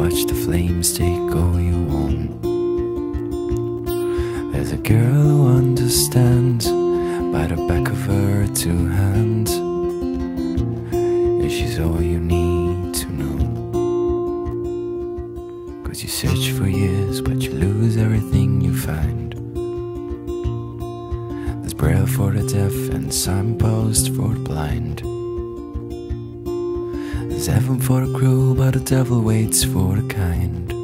Watch the flames take all you want. There's a girl who understands by the back of her two hands. And she's all you need to know. Cause you search for years, but you lose everything you find. There's braille for the deaf and signpost for the blind. Heaven for the cruel, but the devil waits for the kind.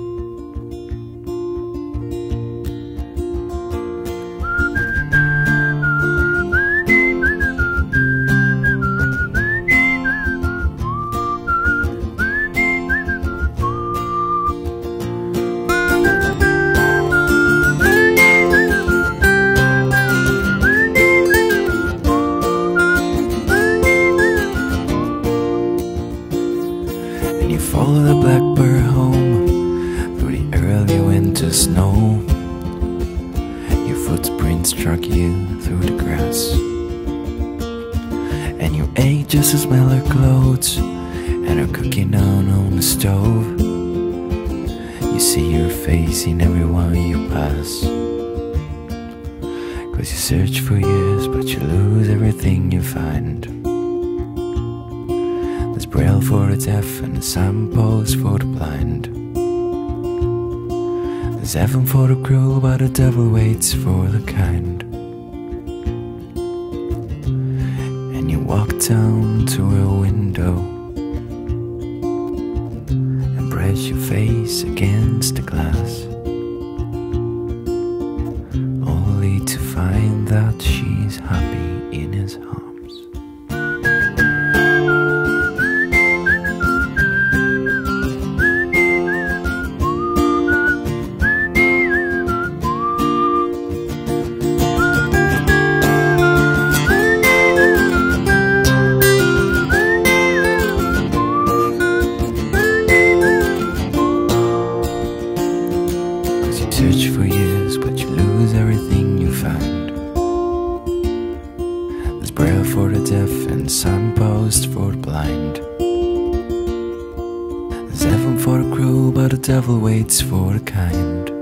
And you follow the blackbird home through the early winter snow. Your footprints track you through the grass. And you ate just to smell her clothes and her cooking down on the stove. You see her face in everyone you pass. Cause you search for years, but you lose everything you find. There's braille for the deaf and signpost for the blind. There's heaven for the cruel, but the devil waits for the kind. And you walk down to a window and press your face against the glass, only to find that she's happy in his arms. Search for years, but you lose everything you find. There's braille for the deaf and signpost for the blind. There's heaven for the cruel, but the devil waits for the kind.